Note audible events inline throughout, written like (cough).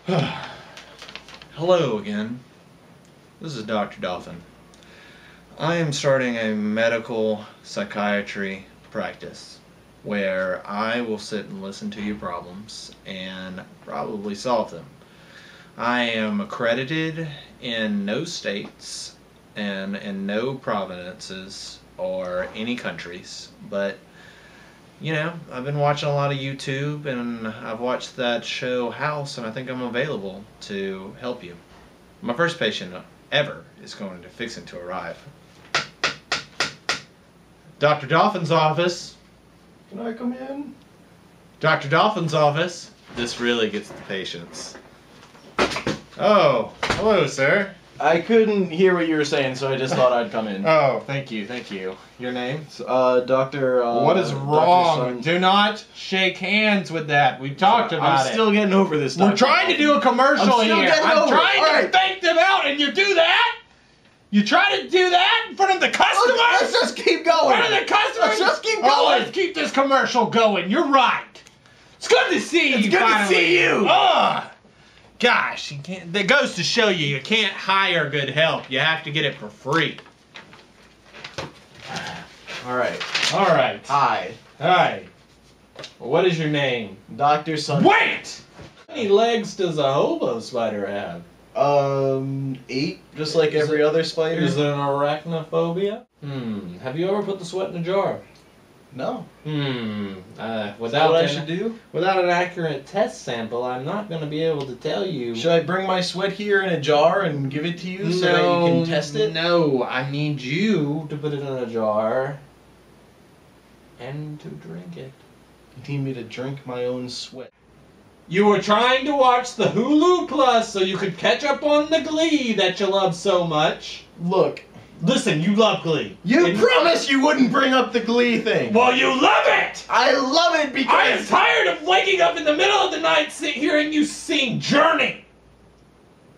(sighs) Hello again. This is Dr. Dolphin. I am starting a medical psychiatry practice where I will sit and listen to your problems and probably solve them. I am accredited in no states and in no provinces or any countries, but you know, I've been watching a lot of YouTube and I've watched that show House, and I think I'm available to help you. My first patient ever is going to fixing to arrive. Dr. Dolphin's office. Can I come in? Dr. Dolphin's office. This really gets the patients. Oh, hello, sir. I couldn't hear what you were saying, so I just thought I'd come in. Oh, thank you, thank you. Your name? Uh, Doctor. Uh, what is wrong? Do not shake hands with that. We've talked about I'm it. still getting over this. We're Dr. trying to do a commercial I'm still here. getting I'm over trying to All right. fake them out, and you do that? You try to do that in front of the customers? Let's just keep going. in front of the customers? Let's just keep Oh, going. let's keep this commercial going. You're right. It's good to see It's you. It's good to see you. Ugh. Gosh, you can't. That goes to show you, you can't hire good help. You have to get it for free. All right. All right. Hi, Hi. What is your name? Doctor Sun. Wait. How many legs does a hobo spider have? Um, eight, just like Is every it- other spider. Is it an arachnophobia? Hmm. Have you ever put the sweat in a jar? No. Hmm. Uh, Is that without what I an- should do? without an accurate test sample, I'm not going to be able to tell you. Should I bring my sweat here in a jar and give it to you so that you can test it? No, I need you to put it in a jar and to drink it. You need me to drink my own sweat. You were trying to watch the Hulu Plus so you could catch up on the Glee that you love so much. Look, Listen, you love Glee. you And- promised you wouldn't bring up the Glee thing. Well, you love it! I love it because I am tired of waking up in the middle of the night hearing you sing Journey.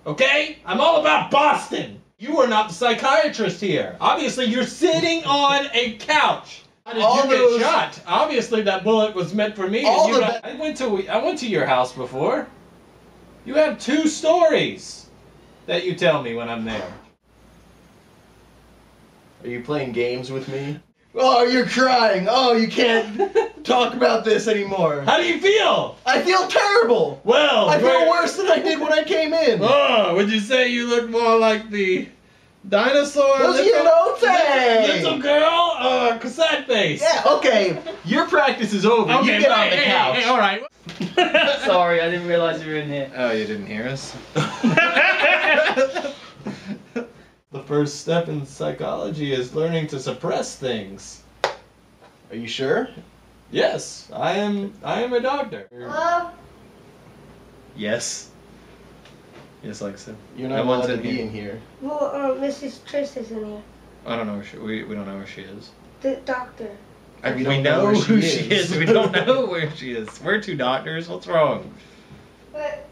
Okay? I'm all about Boston. You are not the psychiatrist here. Obviously, you're sitting on a couch. How did All you get those- shot? Obviously, that bullet was meant for me. All the got- I went to I went to your house before. You have two stories that you tell me when I'm there. Are you playing games with me? Oh, you're crying. Oh, you can't (laughs) talk about this anymore. How do you feel? I feel terrible. Well, I feel where- worse than I did when I came in. (laughs) Oh, would you say you look more like the dinosaur Those little, Yenote! little girl or cassette face? Yeah, okay. Your practice is over. Okay, you get on the hey, hey, couch. hey, all right. (laughs) Sorry, I didn't realize you were in here. Oh, you didn't hear us? The first step in psychology is learning to suppress things. Are you sure? Yes, I am. I am a doctor. Hello? Yes. Yes, like I said. You're I not want allowed to to be in here. Well, um, Mrs. Triss is in here. I don't know where she. We, we don't know where she is. The doctor. I, We we, don't know, know where who she she is. is. We don't (laughs) know where she is. We're two doctors. What's wrong? But,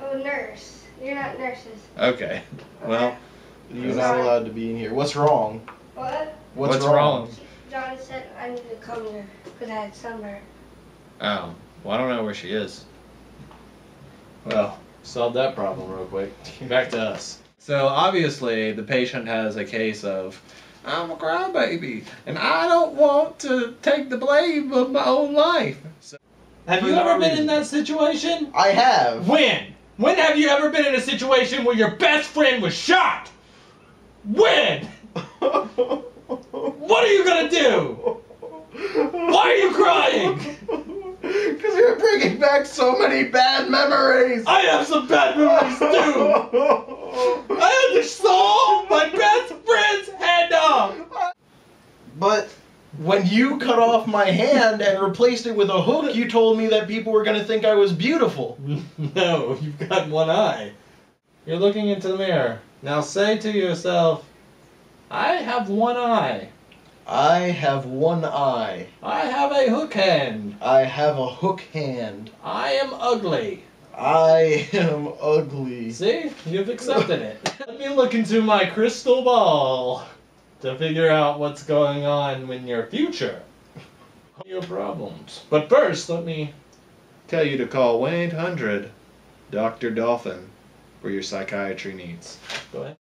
oh, nurse. You're not nurses. Okay. Well, You're not allowed to be in here. What's wrong? What? What's, What's wrong? wrong? John said I need to come here because I had sunburn. oh, well, I don't know where she is. Well, solve that problem real quick. (laughs) Back to us. So obviously, the patient has a case of. I'm a crybaby, and I don't want to take the blame of my own life. So, have you ever been in that situation? I have. When? When have you ever been in a situation where your best friend was shot? When? (laughs) What are you gonna do? Why are you crying? Because you're bringing back so many bad memories. I have some bad memories too. (laughs) I had to saw my best friend's head off. But when you cut off my hand and replaced it with a hook, you told me that people were going to think I was beautiful. (laughs) No, you've got one eye. You're looking into the mirror. Now say to yourself, I have one eye. I have one eye. I have a hook hand. I have a hook hand. I am ugly. I am ugly. See? You've accepted it. (laughs) Let me look into my crystal ball to figure out what's going on in your future. Your problems. But first, let me tell you to call 1 800 Dr. Dolphin for your psychiatry needs. Go ahead.